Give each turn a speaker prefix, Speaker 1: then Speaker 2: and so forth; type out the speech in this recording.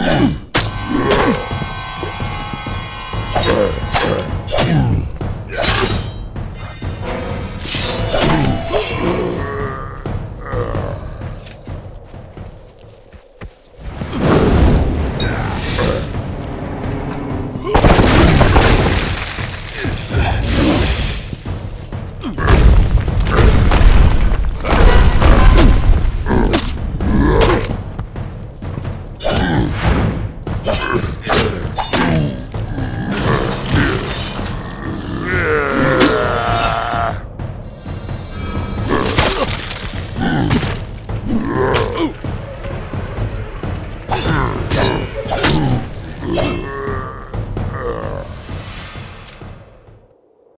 Speaker 1: Ahem.
Speaker 2: Ooh.